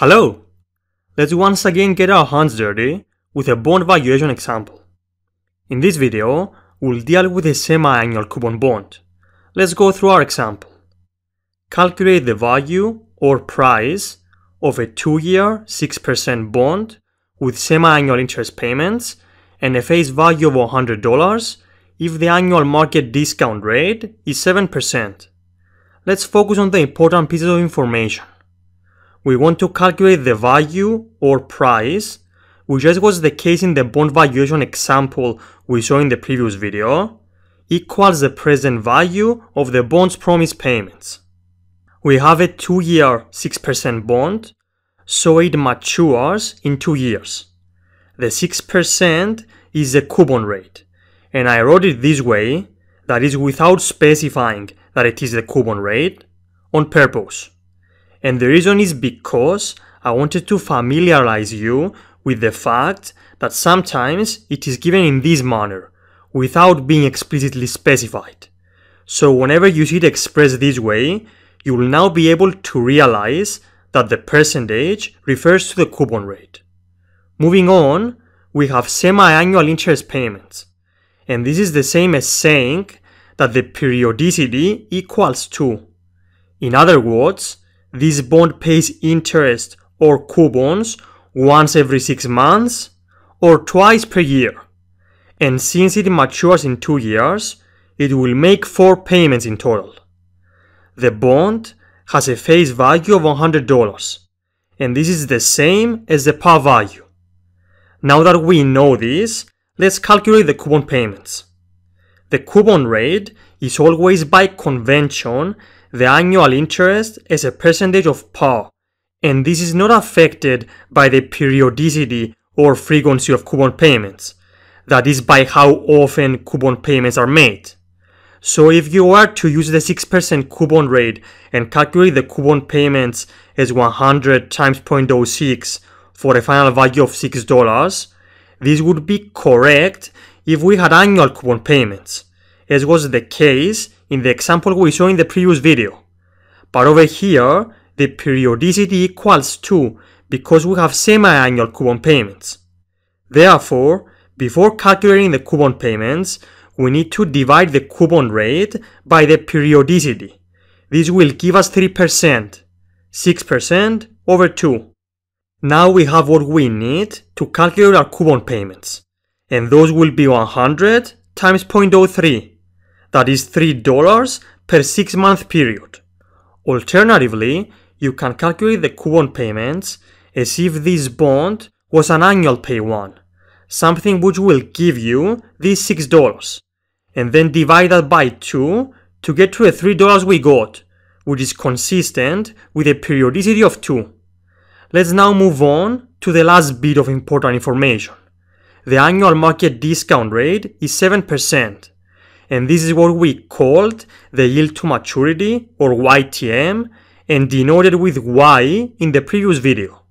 Hello! Let's once again get our hands dirty with a bond valuation example. In this video, we'll deal with a semi-annual coupon bond. Let's go through our example. Calculate the value or price of a 2-year 6% bond with semi-annual interest payments and a face value of $100 if the annual market discount rate is 7%. Let's focus on the important pieces of information we want to calculate the value or price, which as was the case in the bond valuation example we saw in the previous video, equals the present value of the bond's promised payments. We have a 2-year 6% bond, so it matures in 2 years. The 6% is the coupon rate, and I wrote it this way, that is without specifying that it is the coupon rate, on purpose. And the reason is because I wanted to familiarize you with the fact that sometimes it is given in this manner, without being explicitly specified. So whenever you see it expressed this way, you will now be able to realize that the percentage refers to the coupon rate. Moving on, we have semi-annual interest payments. And this is the same as saying that the periodicity equals 2. In other words, this bond pays interest or coupons once every 6 months or twice per year. And since it matures in 2 years, it will make 4 payments in total. The bond has a face value of $100 and this is the same as the par value. Now that we know this, let's calculate the coupon payments. The coupon rate is always by convention the annual interest is a percentage of par, and this is not affected by the periodicity or frequency of coupon payments. That is by how often coupon payments are made. So if you were to use the 6% coupon rate and calculate the coupon payments as 100 times 0.06 for a final value of $6, this would be correct if we had annual coupon payments, as was the case in the example we saw in the previous video. But over here, the periodicity equals 2 because we have semi-annual coupon payments. Therefore, before calculating the coupon payments, we need to divide the coupon rate by the periodicity. This will give us 3%, 6% over 2. Now we have what we need to calculate our coupon payments, and those will be 100 times 0.03 that is $3 per 6 month period. Alternatively, you can calculate the coupon payments as if this bond was an annual pay one, something which will give you these $6, and then divide that by 2 to get to the $3 we got, which is consistent with a periodicity of 2. Let's now move on to the last bit of important information. The annual market discount rate is 7% and this is what we called the yield to maturity or YTM and denoted with Y in the previous video.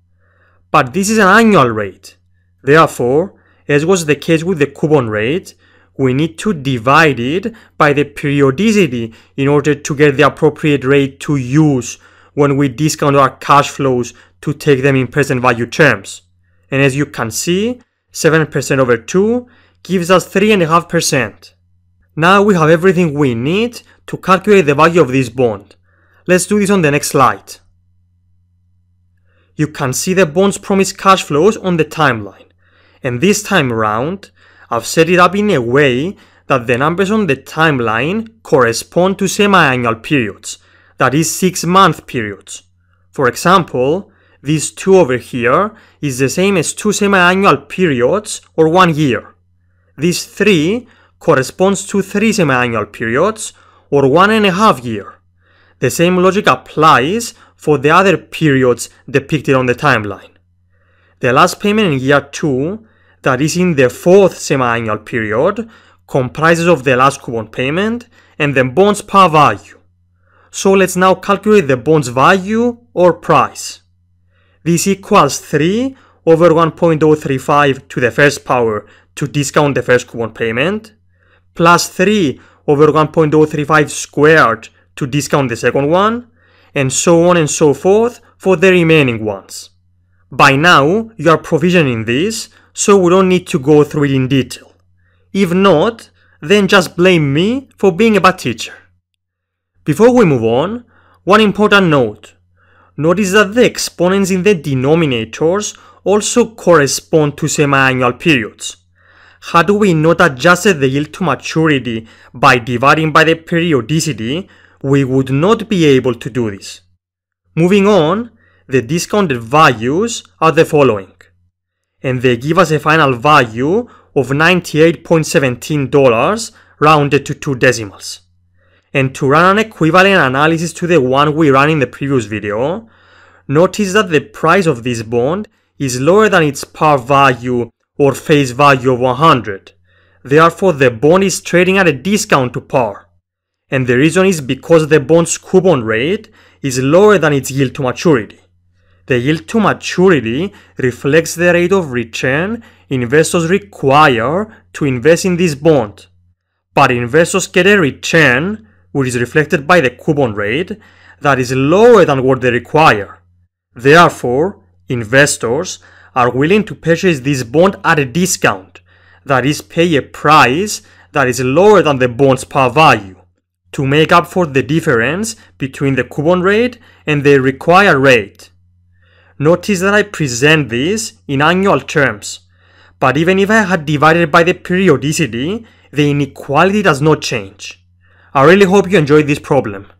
But this is an annual rate. Therefore, as was the case with the coupon rate, we need to divide it by the periodicity in order to get the appropriate rate to use when we discount our cash flows to take them in present value terms. And as you can see, 7% over 2 gives us 3.5%. Now we have everything we need to calculate the value of this bond. Let's do this on the next slide. You can see the bond's promised cash flows on the timeline. And this time around, I've set it up in a way that the numbers on the timeline correspond to semi-annual periods, that is 6-month periods. For example, this 2 over here is the same as 2 semi-annual periods or 1 year. This 3 corresponds to three semi-annual periods or one and a half year. The same logic applies for the other periods depicted on the timeline. The last payment in year 2, that is in the fourth semi-annual period, comprises of the last coupon payment and the bond's par value. So let's now calculate the bond's value or price. This equals 3 over 1.035 to the first power to discount the first coupon payment, plus 3 over 1.035 squared to discount the second one, and so on and so forth for the remaining ones. By now, you are provisioning this, so we don't need to go through it in detail. If not, then just blame me for being a bad teacher. Before we move on, one important note. Notice that the exponents in the denominators also correspond to semi-annual periods. Had we not adjusted the yield to maturity by dividing by the periodicity, we would not be able to do this. Moving on, the discounted values are the following, and they give us a final value of $98.17 rounded to two decimals. And to run an equivalent analysis to the one we ran in the previous video, notice that the price of this bond is lower than its par value or face value of 100. Therefore, the bond is trading at a discount to par. And the reason is because the bond's coupon rate is lower than its yield to maturity. The yield to maturity reflects the rate of return investors require to invest in this bond. But investors get a return, which is reflected by the coupon rate, that is lower than what they require. Therefore, investors are willing to purchase this bond at a discount, that is, pay a price that is lower than the bond's par value, to make up for the difference between the coupon rate and the required rate. Notice that I present this in annual terms, but even if I had divided by the periodicity, the inequality does not change. I really hope you enjoyed this problem.